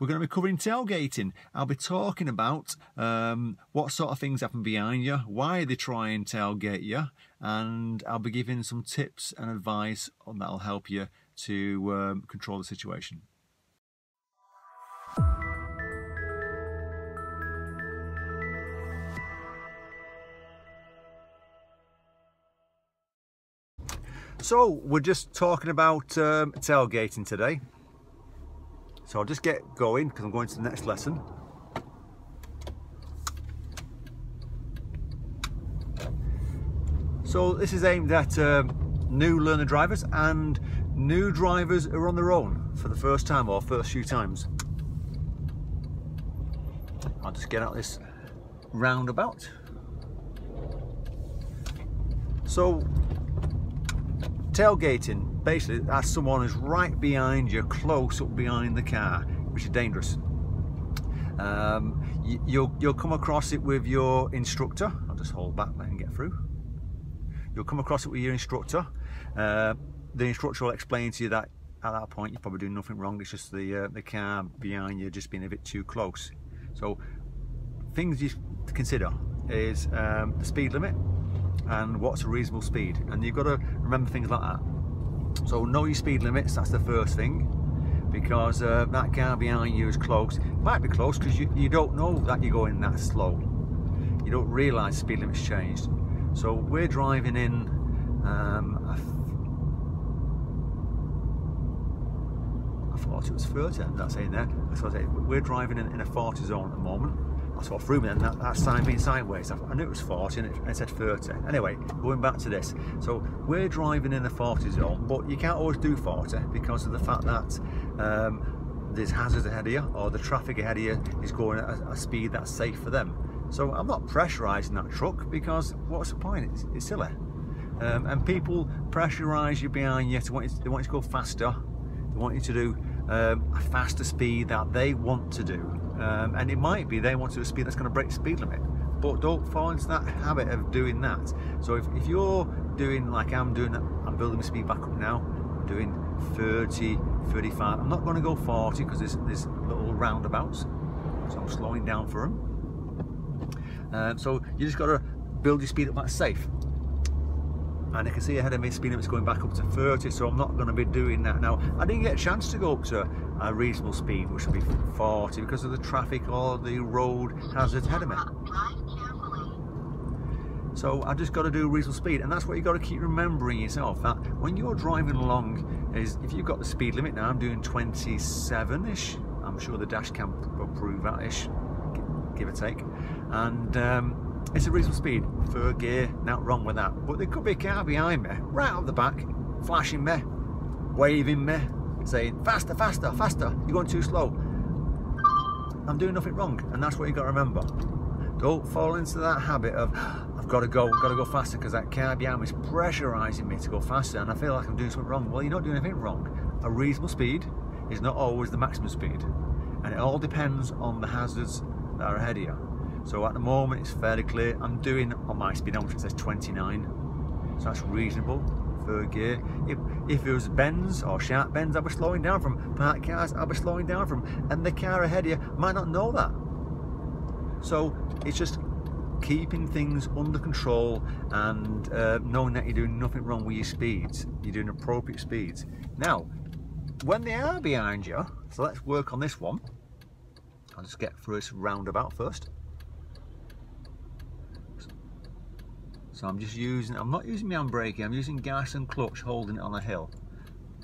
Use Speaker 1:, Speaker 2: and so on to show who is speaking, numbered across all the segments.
Speaker 1: we're going to be covering tailgating. I'll be talking about um, what sort of things happen behind you, why they try and tailgate you, and I'll be giving some tips and advice on that'll help you to um, control the situation. So we're just talking about um, tailgating today. So I'll just get going because I'm going to the next lesson. So this is aimed at um, new learner drivers and new drivers who are on their own for the first time or first few times. I'll just get out this roundabout. So tailgating basically that's someone who's right behind you, close up behind the car, which is dangerous. Um, you, you'll, you'll come across it with your instructor. I'll just hold back and get through. You'll come across it with your instructor. Uh, the instructor will explain to you that at that point you're probably doing nothing wrong. It's just the uh, the car behind you just being a bit too close. So things you consider is um, the speed limit and what's a reasonable speed. And you've got to remember things like that. So know your speed limits, that's the first thing because uh, that car behind you is close. It might be close because you, you don't know that you're going that slow. You don't realise speed limit's changed. So we're driving in um, I thought it was 30, I'm not saying that. So we're driving in, in a 40 zone at the moment I saw through me and that, that sign being sideways. I, I knew it was 40 and it, it, said 30. Anyway, going back to this. So we're driving in the 40 zone, but you can't always do 40 because of the fact that um, there's hazards ahead of you or the traffic ahead of you is going at a, a speed that's safe for them. So I'm not pressurising that truck because what's the point? It's, it's silly. Um, and people pressurise you behind you to want you to, they want you to go faster. They want you to do um, a faster speed that they want to do. Um, and it might be they want to a speed that's going to break speed limit. But don't fall into that habit of doing that. So if, if you're doing like I'm doing, I'm building my speed back up now, I'm doing 30, 35. I'm not going to go 40 because there's, there's little roundabouts. So I'm slowing down for them. Um, so you just got to build your speed up that's safe and I can see ahead of me speed limit's going back up to 30 so I'm not going to be doing that. Now I didn't get a chance to go up to a reasonable speed which would be 40 because of the traffic or the road hazards ahead of me. So I just got to do reasonable speed and that's what you've got to keep remembering yourself that when you're driving along is if you've got the speed limit now I'm doing 27ish I'm sure the dash cam will prove that ish give or take. And um, it's a reasonable speed, third gear, not wrong with that. But there could be a car behind me, right out the back, flashing me, waving me, saying, faster, faster, faster, you're going too slow. I'm doing nothing wrong, and that's what you've got to remember. Don't fall into that habit of, I've got to go, I've got to go faster because that car behind me is pressurising me to go faster and I feel like I'm doing something wrong. Well, you're not doing anything wrong. A reasonable speed is not always the maximum speed. And it all depends on the hazards that are ahead of you. So at the moment it's fairly clear. I'm doing on my speedometer it says 29, so that's reasonable. Third gear. If, if it was bends or sharp bends, I'll be slowing down from. Parked cars, I'll be slowing down from. And the car ahead of you might not know that. So it's just keeping things under control and uh, knowing that you're doing nothing wrong with your speeds. You're doing appropriate speeds. Now, when they are behind you, so let's work on this one. I'll just get through this roundabout first. So I'm just using, I'm not using my handbrake I'm using gas and clutch holding it on a hill.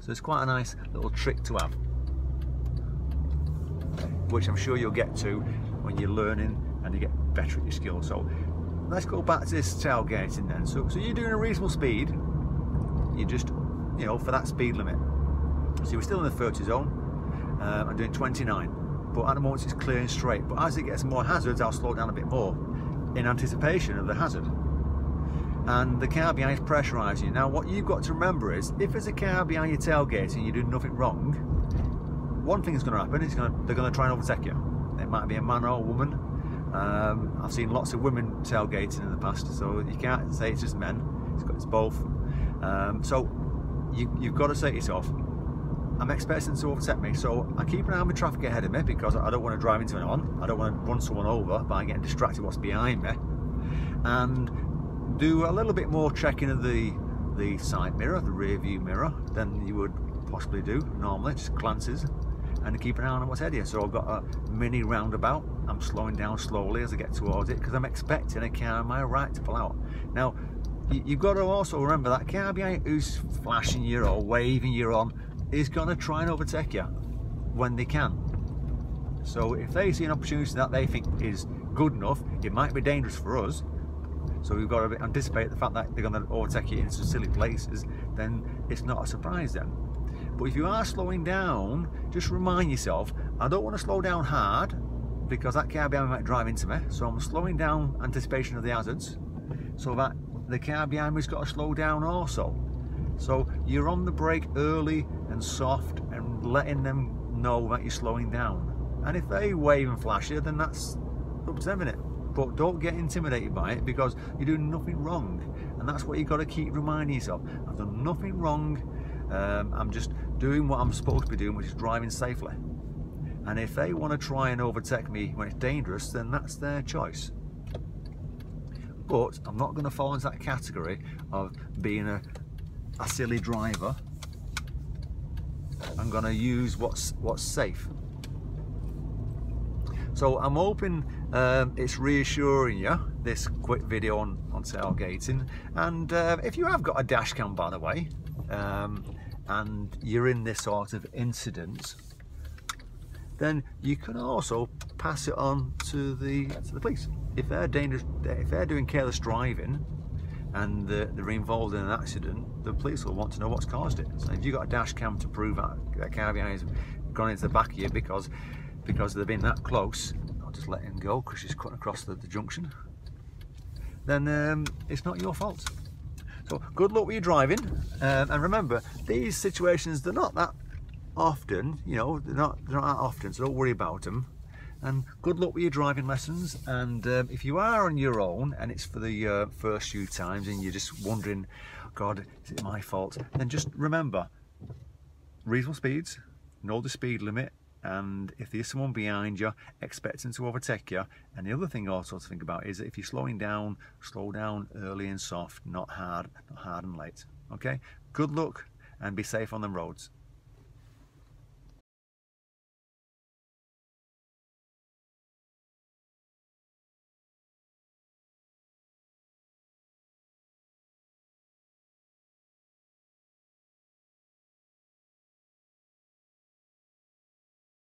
Speaker 1: So it's quite a nice little trick to have. Which I'm sure you'll get to when you're learning and you get better at your skills. So let's go back to this tailgating then. So, so you're doing a reasonable speed, you just, you know, for that speed limit. So we're still in the 30 zone, um, I'm doing 29, but at the moment it's clear and straight. But as it gets more hazards, I'll slow down a bit more in anticipation of the hazard and the car behind is pressurising you. Now what you've got to remember is, if there's a car behind your tailgate and you're doing nothing wrong, one thing is going to happen, is gonna, they're going to try and overtake you. It might be a man or a woman. Um, I've seen lots of women tailgating in the past, so you can't say it's just men, it's, got, it's both. Um, so you, you've got to say to yourself, I'm expecting to overtake me, so I keep an eye on the traffic ahead of me because I don't want to drive into anyone. I don't want to run someone over by getting distracted what's behind me. And do a little bit more checking of the the side mirror, the rear view mirror, than you would possibly do normally, just glances and keep an eye on what's ahead of you. So I've got a mini roundabout. I'm slowing down slowly as I get towards it because I'm expecting a car on my right to pull out. Now, you've got to also remember that car behind who's flashing you or waving you on is going to try and overtake you when they can. So if they see an opportunity that they think is good enough, it might be dangerous for us. So we've got to anticipate the fact that they're going to overtake you in some silly places, then it's not a surprise then. But if you are slowing down, just remind yourself, I don't want to slow down hard because that car behind me might drive into me. So I'm slowing down anticipation of the hazards so that the car behind me's got to slow down also. So you're on the brake early and soft and letting them know that you're slowing down. And if they wave and flash you, then that's up to them, innit? But don't get intimidated by it because you're doing nothing wrong. And that's what you've got to keep reminding yourself. I've done nothing wrong. Um, I'm just doing what I'm supposed to be doing, which is driving safely. And if they want to try and overtake me when it's dangerous, then that's their choice. But I'm not going to fall into that category of being a, a silly driver. I'm going to use what's what's safe. So I'm hoping um, it's reassuring you, this quick video on, on tailgating. And uh, if you have got a dash cam, by the way, um, and you're in this sort of incident, then you can also pass it on to the to the police. If they're dangerous, if they're doing careless driving, and they're, involved in an accident, the police will want to know what's caused it. So if you've got a dash cam to prove that that car behind has gone into the back of you because because they've been that close, I'll just let him go because she's cutting across the, the junction. Then um, it's not your fault. So good luck with your driving, um, and remember these situations they're not that often. You know they're not they're not that often, so don't worry about them. And good luck with your driving lessons. And um, if you are on your own and it's for the uh, first few times and you're just wondering, God, is it my fault? Then just remember, reasonable speeds, know the speed limit, and if there's someone behind you expecting to overtake you and the other thing also to think about is that if you're slowing down slow down early and soft not hard not hard and late okay? Good luck and be safe on the roads